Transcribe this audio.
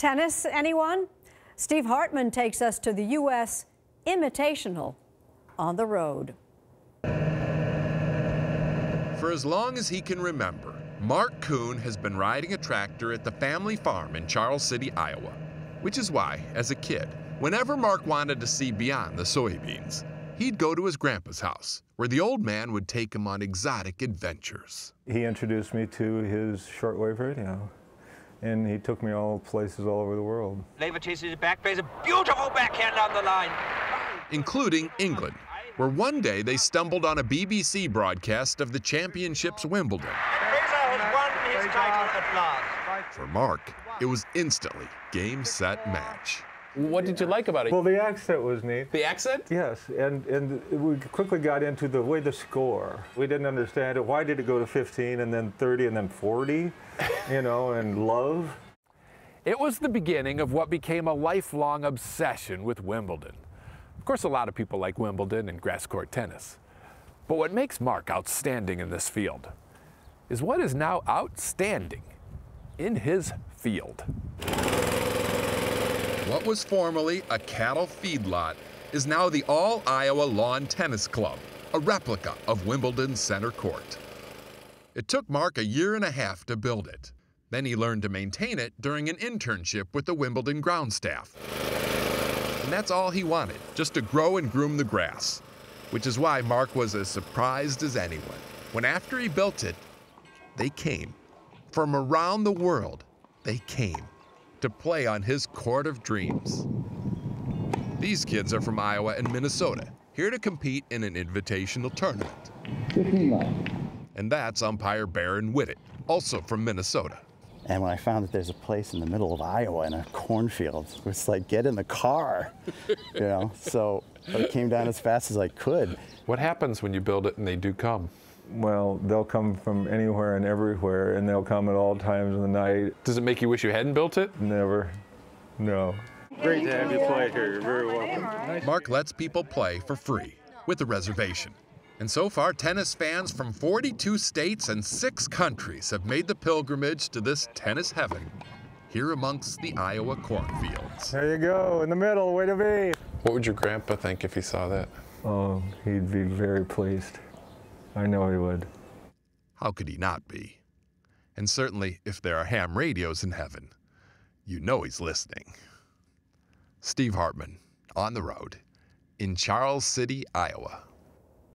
Tennis, anyone? Steve Hartman takes us to the U.S. Invitational on the road. For as long as he can remember, Mark Kuhn has been riding a tractor at the family farm in Charles City, Iowa. Which is why, as a kid, whenever Mark wanted to see beyond the soybeans, he'd go to his grandpa's house, where the old man would take him on exotic adventures. He introduced me to his shortwave radio, and he took me all places all over the world. Laver chases it back, plays a beautiful backhand on the line. Including England, where one day they stumbled on a BBC broadcast of the championships Wimbledon. Fraser has won his title at last. For Mark, it was instantly game, set, match. What did you like about it? Well, the accent was neat. the accent? Yes, and, and we quickly got into the way the score. We didn't understand it. Why did it go to 15 and then 30 and then 40? You know, and love. It was the beginning of what became a lifelong obsession with Wimbledon. Of course, a lot of people like Wimbledon and grass court tennis. But what makes Mark outstanding in this field is what is now outstanding in his field. What was formerly a cattle feedlot is now the All Iowa Lawn Tennis Club, a replica of Wimbledon's center court. It took Mark a year and a half to build it. Then he learned to maintain it during an internship with the Wimbledon ground staff. And that's all he wanted, just to grow and groom the grass. Which is why Mark was as surprised as anyone when after he built it, they came. From around the world, they came to play on his court of dreams. These kids are from Iowa and Minnesota, here to compete in an invitational tournament. And that's umpire Baron Whittet, also from Minnesota. And when I found that there's a place in the middle of Iowa in a cornfield, it's like get in the car, you know. So I came down as fast as I could. What happens when you build it and they do come? Well, they'll come from anywhere and everywhere, and they'll come at all times of the night. Does it make you wish you hadn't built it? Never. No. Great to have you play here. You're very welcome. Mark lets people play for free with a reservation. And so far, tennis fans from 42 states and six countries have made the pilgrimage to this tennis heaven here amongst the Iowa cornfields. There you go, in the middle, way to be. What would your grandpa think if he saw that? Oh, he'd be very pleased. I know he would. How could he not be? And certainly, if there are ham radios in heaven, you know he's listening. Steve Hartman, on the road, in Charles City, Iowa.